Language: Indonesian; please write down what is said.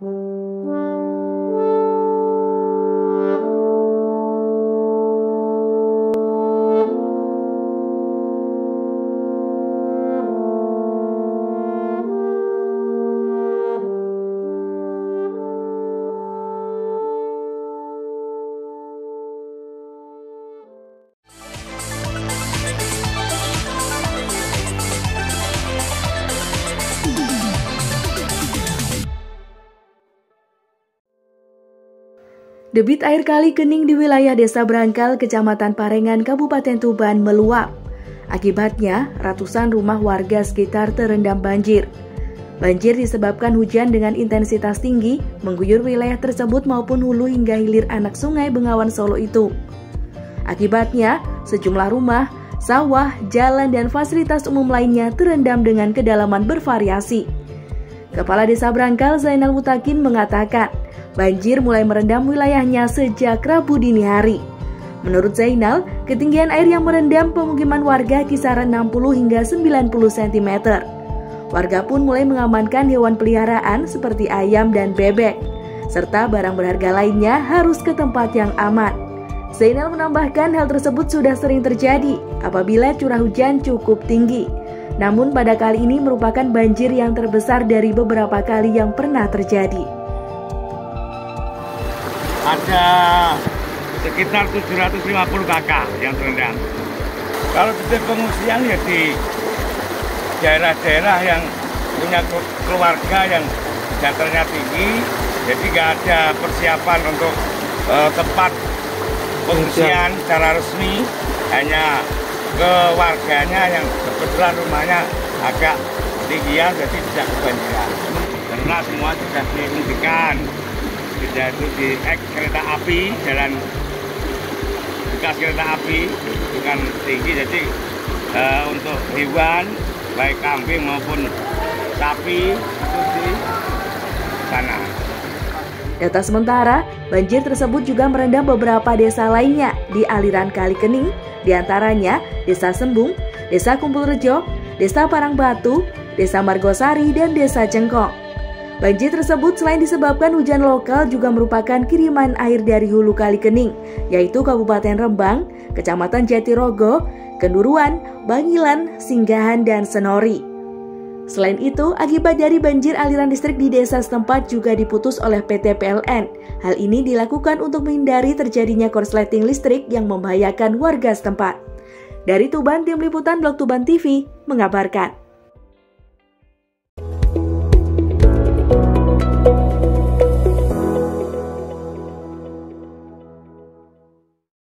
Hum. Debit air kali kening di wilayah Desa Brangkal, Kecamatan Parengan, Kabupaten Tuban meluap. Akibatnya, ratusan rumah warga sekitar terendam banjir. Banjir disebabkan hujan dengan intensitas tinggi mengguyur wilayah tersebut maupun hulu hingga hilir anak sungai Bengawan Solo itu. Akibatnya, sejumlah rumah, sawah, jalan, dan fasilitas umum lainnya terendam dengan kedalaman bervariasi. Kepala Desa Brangkal Zainal Mutakin mengatakan, Banjir mulai merendam wilayahnya sejak Rabu dini hari. Menurut Zainal, ketinggian air yang merendam pemukiman warga kisaran 60 hingga 90 cm. Warga pun mulai mengamankan hewan peliharaan seperti ayam dan bebek, serta barang berharga lainnya harus ke tempat yang aman. Zainal menambahkan hal tersebut sudah sering terjadi apabila curah hujan cukup tinggi. Namun pada kali ini merupakan banjir yang terbesar dari beberapa kali yang pernah terjadi ada sekitar 750 kakak yang terendam. Kalau titik pengungsian ya di daerah-daerah yang punya keluarga yang datarannya tinggi, jadi nggak ada persiapan untuk uh, tempat pengungsian secara resmi, hanya ke warganya yang kebetulan rumahnya agak tinggian, jadi bisa kebanjiran. Karena semua sudah diungsikan yaitu di X kereta api jalan bekas kereta api bukan tinggi jadi uh, untuk hewan baik kambing maupun sapi itu di sana. Data sementara, banjir tersebut juga merendam beberapa desa lainnya di aliran Kali Kening, di antaranya Desa Sembung, Desa Kumpul Rejo, Desa Parangbatu, Desa Margosari, dan Desa Cengkong. Banjir tersebut selain disebabkan hujan lokal juga merupakan kiriman air dari hulu kali kening, yaitu Kabupaten Rembang, Kecamatan Jatirogo, Kenduruan, Bangilan, Singgahan, dan Senori. Selain itu, akibat dari banjir aliran listrik di desa setempat juga diputus oleh PT PLN. Hal ini dilakukan untuk menghindari terjadinya korsleting listrik yang membahayakan warga setempat. Dari Tuban, tim liputan Blok Tuban TV mengabarkan.